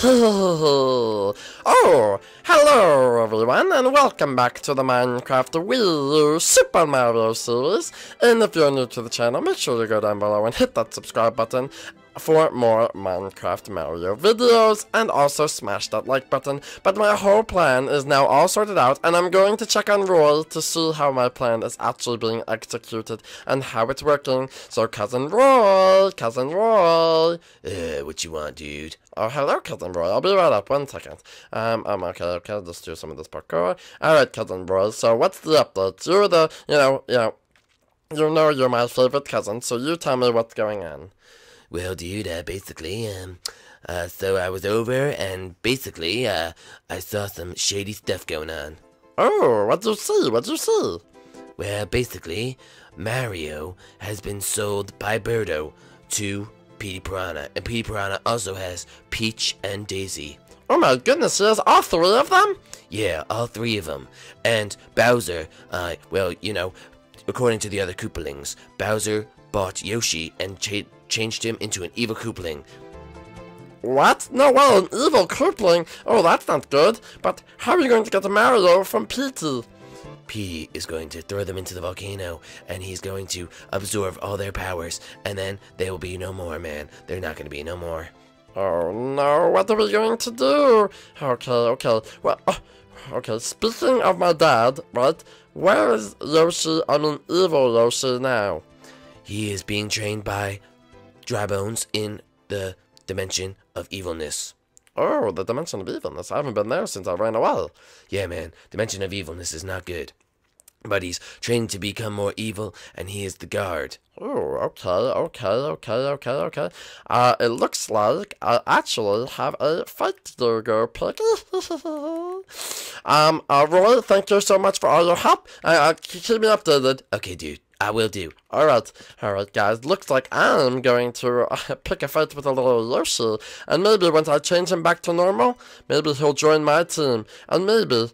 oh, hello everyone, and welcome back to the Minecraft Wii U Super Mario series. And if you're new to the channel, make sure to go down below and hit that subscribe button for more Minecraft Mario videos and also smash that like button. But my whole plan is now all sorted out and I'm going to check on Roy to see how my plan is actually being executed and how it's working. So Cousin Roy, Cousin Roy, uh, what you want dude? Oh, hello Cousin Roy, I'll be right up, one second. Um, um, okay, okay, I'll just do some of this parkour. Alright Cousin Roy, so what's the update? You're the, you know, you know, you know you're my favorite cousin, so you tell me what's going on. Well, dude, uh, basically, um, uh, so I was over and basically, uh, I saw some shady stuff going on. Oh, what'd you see? What'd you see? Well, basically, Mario has been sold by Birdo to Petey Piranha, and Petey Piranha also has Peach and Daisy. Oh my goodness, he has all three of them? Yeah, all three of them. And Bowser, uh, well, you know, according to the other Koopalings, Bowser bought Yoshi and changed him into an evil Koopaling. What? No, well, an evil Koopling? Oh, that's not good. But how are you going to get Mario from Petey? Petey is going to throw them into the volcano, and he's going to absorb all their powers, and then they will be no more, man. They're not going to be no more. Oh no, what are we going to do? Okay, okay, well, uh, okay, speaking of my dad, right, where is Yoshi, I mean evil Yoshi now? He is being trained by Dry Bones in the dimension of evilness. Oh, the dimension of evilness. I haven't been there since I ran a while. Yeah, man, dimension of evilness is not good. But he's trained to become more evil, and he is the guard. Oh, okay, okay, okay, okay, okay. Uh, it looks like I actually have a fight to go, Piggy. um, uh, Roy, thank you so much for all your help. Uh, uh, keep me updated. Okay, dude. I will do. Alright, alright guys, looks like I'm going to uh, pick a fight with a little Yoshi, and maybe once I change him back to normal, maybe he'll join my team, and maybe,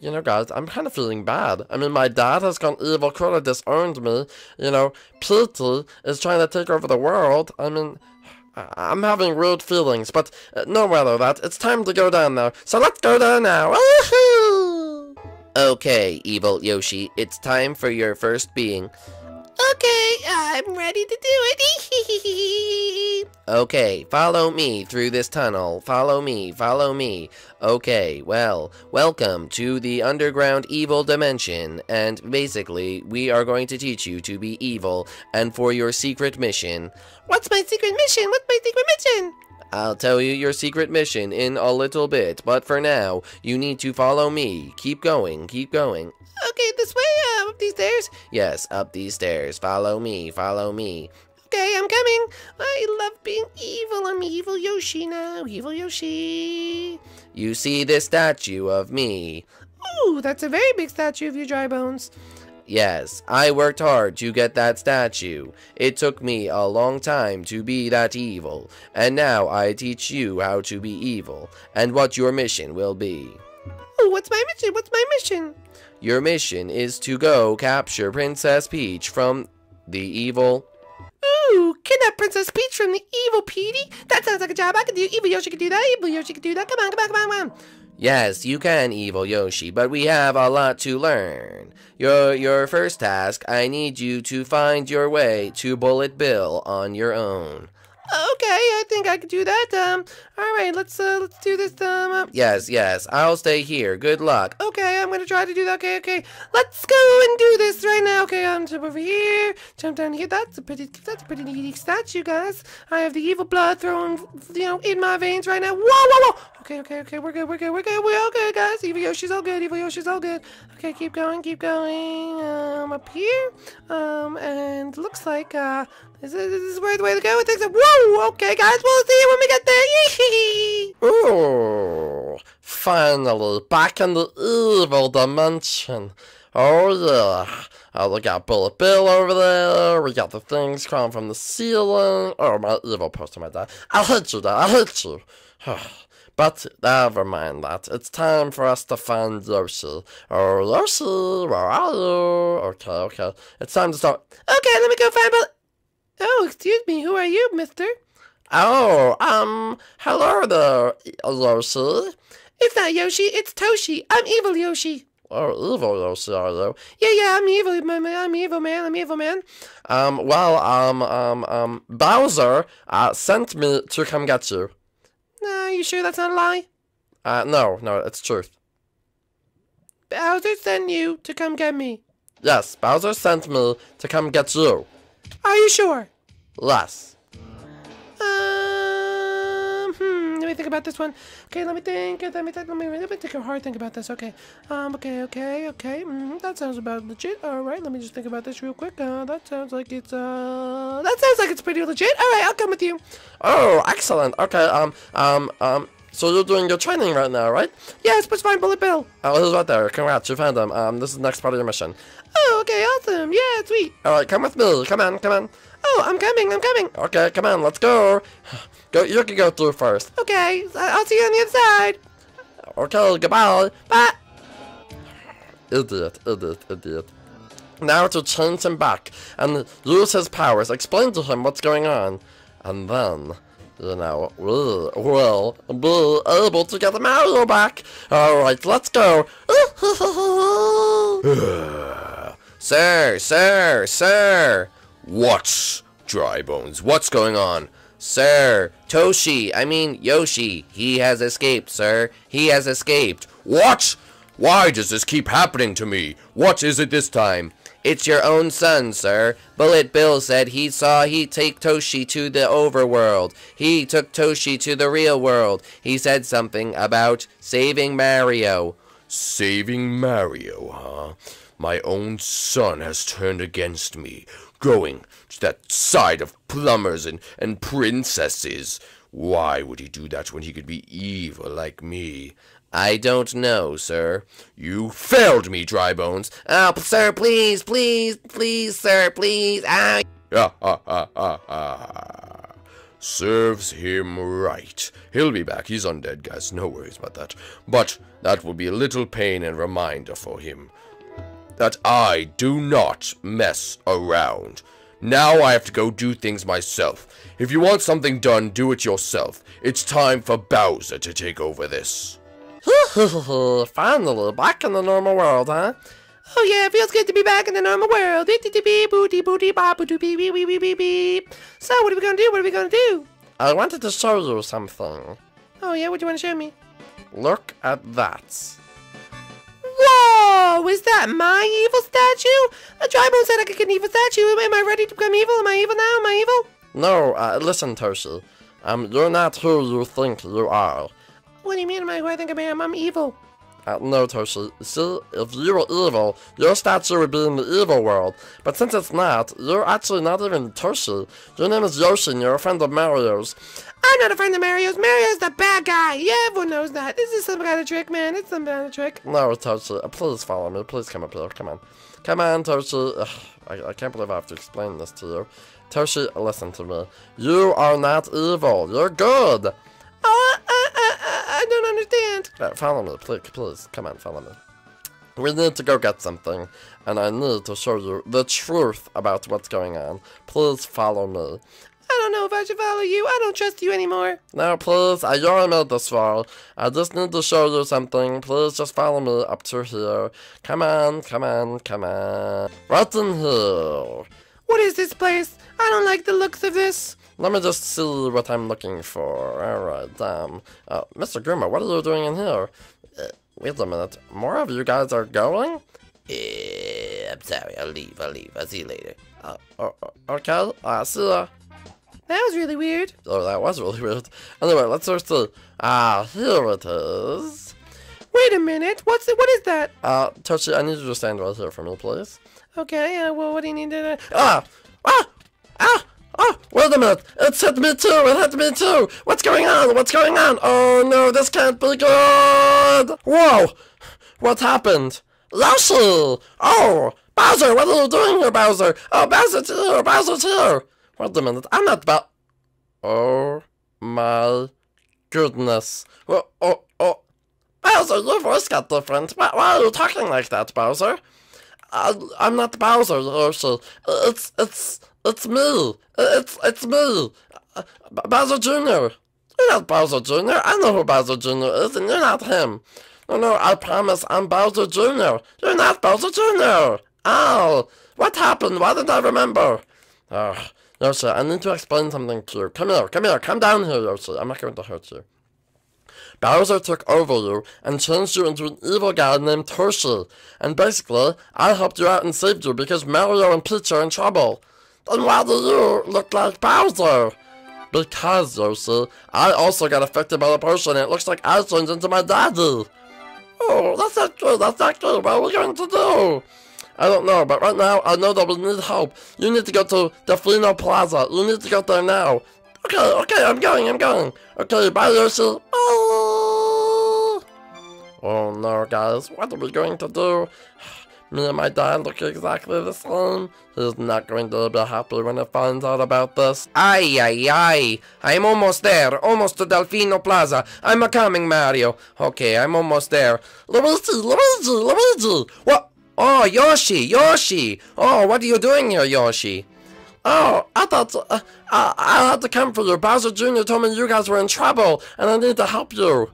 you know guys, I'm kind of feeling bad. I mean, my dad has gone evil, have disowned me, you know, Petey is trying to take over the world, I mean... I'm having weird feelings, but uh, no matter that, it's time to go down now, so let's go down now! Okay, evil Yoshi, it's time for your first being. Okay, I'm ready to do it. okay, follow me through this tunnel. Follow me, follow me. Okay, well, welcome to the underground evil dimension. And basically, we are going to teach you to be evil and for your secret mission. What's my secret mission? What's my secret mission? I'll tell you your secret mission in a little bit, but for now, you need to follow me. Keep going, keep going. Okay, this way, uh, up these stairs? Yes, up these stairs. Follow me, follow me. Okay, I'm coming. I love being evil. I'm evil Yoshi now. Evil Yoshi. You see this statue of me. Ooh, that's a very big statue of you, Dry Bones. Yes, I worked hard to get that statue. It took me a long time to be that evil, and now I teach you how to be evil, and what your mission will be. Oh, what's my mission? What's my mission? Your mission is to go capture Princess Peach from the evil... Ooh, kidnap Princess Peach from the evil Petey? That sounds like a job I could do. Evil Yoshi could do that. Evil Yoshi could do that. Come on, come on, come on, come on. Yes, you can, Evil Yoshi, but we have a lot to learn. Your your first task, I need you to find your way to Bullet Bill on your own. Okay, I think I could do that. Um, all right, let's uh, let's do this. Um, uh, yes, yes, I'll stay here. Good luck. Okay, I'm gonna try to do that. Okay, okay, let's go and do this right now. Okay, I'm um, jump over here, jump down here. That's a pretty, that's a pretty neat statue, guys. I have the evil blood thrown, you know, in my veins right now. Whoa, whoa, whoa. Okay, okay, okay, we're good, we're good, we're good, we're all good, guys. Evil Yoshi's all good, Evil Yoshi's all good. Okay, keep going, keep going. Um, up here. Um, and looks like, uh, this is, this is where the way to go. It takes a, whoa, okay, guys, we'll see you when we get there. Ooh, finally, back in the evil dimension. Oh, yeah. Oh, we got Bullet Bill over there. We got the things crawling from the ceiling. Oh, my evil poster, my dad. I hate you, dad. I hate you. But never mind that. It's time for us to find Yoshi. Oh, Yoshi, where are you? Okay, okay. It's time to start. Okay, let me go find Bill. Oh, excuse me. Who are you, mister? Oh, um, hello there, Yoshi. It's not Yoshi, it's Toshi. I'm evil Yoshi. Oh, evil Yoshi, are you? Yeah, yeah, I'm evil. I'm evil, man. I'm evil, man. Um, well, um, um, um, Bowser, uh, sent me to come get you. Nah, you sure that's not a lie? Uh, no, no, it's truth. Bowser sent you to come get me. Yes, Bowser sent me to come get you. Are you sure? Yes. Um, hmm, let me think about this one. Okay, let me think. Let me think. Let me, let me take a hard think about this. Okay. Um. Okay. Okay. Okay. Mm, that sounds about legit. All right. Let me just think about this real quick. Uh, that sounds like it's uh. That sounds like it's pretty legit. All right. I'll come with you. Oh, excellent. Okay. Um. Um. Um. So you're doing your training right now, right? Yes, but find Bullet Bill. Oh, he's right there. Congrats, you found him. Um. This is the next part of your mission. Oh, okay. Awesome. Yeah, sweet. All right, come with me. Come on. Come on. Oh, I'm coming. I'm coming. Okay, come on. Let's go. Go. You can go through first. Okay. I'll see you on the other side. Okay. Goodbye. Bye. Idiot, idiot, idiot. Now to change him back and use his powers, explain to him what's going on, and then, you know, we will be able to get the Mario back. Alright, let's go. Sir, sir, sir! What? Dry bones, what's going on? Sir, Toshi, I mean Yoshi, he has escaped, sir. He has escaped. What? Why does this keep happening to me? What is it this time? It's your own son, sir. Bullet Bill said he saw he take Toshi to the overworld. He took Toshi to the real world. He said something about saving Mario. Saving Mario, huh? My own son has turned against me, going to that side of plumbers and, and princesses. Why would he do that when he could be evil like me? I don't know, sir. You failed me, Drybones. Oh, sir, please, please, please, sir, please. Ah. Ah, ah, ah, ah. Serves him right. He'll be back. He's undead, guys. No worries about that. But that will be a little pain and reminder for him that I do not mess around. Now I have to go do things myself. If you want something done, do it yourself. It's time for Bowser to take over this. Finally, back in the normal world, huh? Oh yeah, it feels good to be back in the normal world. So what are we gonna do? What are we gonna do? I wanted to show you something. Oh yeah, what do you want to show me? Look at that. Whoa! Is that my evil statue? A Drybone said I could get an evil statue. Am I ready to become evil? Am I evil now? Am I evil? No, uh, listen, Toshi. Um, you're not who you think you are. What do you mean am I who I think I am? I'm evil. Uh, no, Toshi. See, if you were evil, your statue would be in the evil world. But since it's not, you're actually not even Toshi. Your name is Yoshi and you're a friend of Mario's. I'm not a friend of Mario's. Mario's the bad guy. Yeah, everyone knows that. This is some kind of trick, man. It's some kind of trick. No, Toshi. Uh, please follow me. Please come up here. Come on. Come on, Toshi. Ugh, I, I can't believe I have to explain this to you. Toshi, listen to me. You are not evil. You're good. Oh, I, I, don't understand. Uh, follow me, please, please. Come on, follow me. We need to go get something, and I need to show you the truth about what's going on. Please follow me. I don't know if I should follow you. I don't trust you anymore. Now, please, I already made this far. I just need to show you something. Please just follow me up to here. Come on, come on, come on. Right in here. What is this place? I don't like the looks of this. Let me just see what I'm looking for. Alright, um, uh, Mr. Grima, what are you doing in here? Uh, wait a minute, more of you guys are going? Eh, I'm sorry, I'll leave, I'll leave. I'll see you later. Uh, uh, okay, uh, see ya. That was really weird. Oh, that was really weird. Anyway, let's search the... Ah, here it is. Wait a minute. What's it? What is that? Uh, Toshi, I need you to stand right here for me, please. Okay, uh, well, what do you need to... Ah! Ah! Ah! Ah! Wait a minute! It's hit me too! It hit me too! What's going on? What's going on? Oh no, this can't be good! Whoa! What happened? Yoshi! Oh! Bowser, what are you doing here, Bowser? Oh, Bowser's here! Bowser's here! Wait a minute, I'm not Bow... Oh my goodness. Oh, oh, oh. Bowser, your voice got different. Why, why are you talking like that, Bowser? I, I'm not Bowser, Yoshi. It's, it's, it's me. It's, it's me. uh, Bowser Jr. You're not Bowser Jr. I know who Bowser Jr. is, and you're not him. No, no, I promise I'm Bowser Jr. You're not Bowser Jr. Ow! What happened? Why didn't I remember? Ugh. Yoshi, I need to explain something to you. Come here, come here, come down here, Yoshi. I'm not going to hurt you. Bowser took over you and changed you into an evil guy named Toshi. And basically, I helped you out and saved you because Mario and Peach are in trouble. Then why do you look like Bowser? Because, Yoshi, I also got affected by the potion and it looks like I changed into my daddy. Oh, that's not true, that's not true. What are we going to do? I don't know, but right now, I know that we need help. You need to go to the Delfino Plaza. You need to go there now. Okay, okay, I'm going, I'm going. Okay, bye, Yoshi. Oh, ah. oh no, guys, what are we going to do? Me and my dad look exactly the same. He's not going to be happy when he finds out about this. Ay, ay, ay. I'm almost there. Almost to Delfino Plaza. I'm a coming, Mario. Okay, I'm almost there. Luigi, Luigi, Luigi! What? Oh, Yoshi, Yoshi! Oh, what are you doing here, Yoshi? Oh, I thought uh, I, I had to come for you. Bowser Jr. told me you guys were in trouble, and I need to help you.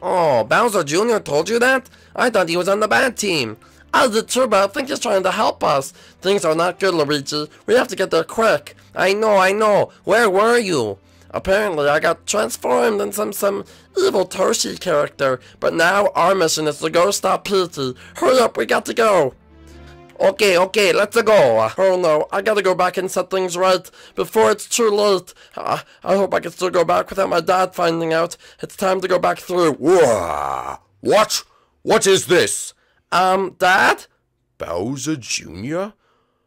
Oh, Bowser Jr. told you that? I thought he was on the bad team. I did too, but I think he's trying to help us. Things are not good, Luigi. We have to get there quick. I know, I know. Where were you? Apparently, I got transformed into some, some evil Toshi character, but now our mission is to go stop Petey. Hurry up, we got to go. Okay, okay, let's go. Oh no, I gotta go back and set things right before it's too late. Uh, I hope I can still go back without my dad finding out. It's time to go back through. Whoa. What? What is this? Um, Dad? Bowser Jr.?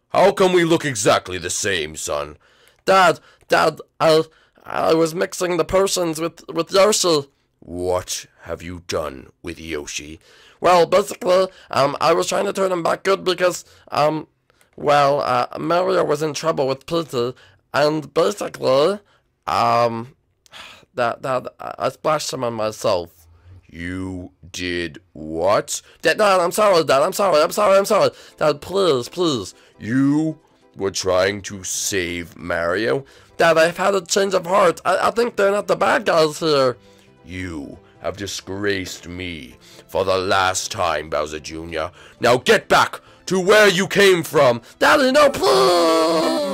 How come we look exactly the same, son? Dad, Dad, I, I was mixing the persons with, with Yoshi. What have you done with Yoshi? Well, basically, um, I was trying to turn him back good because, um, well, uh, Mario was in trouble with Petey, and basically, um, that, that, I splashed him on myself. You did what? Dad, Dad, I'm sorry, Dad, I'm sorry, I'm sorry, I'm sorry. Dad, please, please. You were trying to save Mario? Dad, I've had a change of heart. I, I think they're not the bad guys here. You have disgraced me for the last time, Bowser Jr. Now get back to where you came from. Daddy, no, please!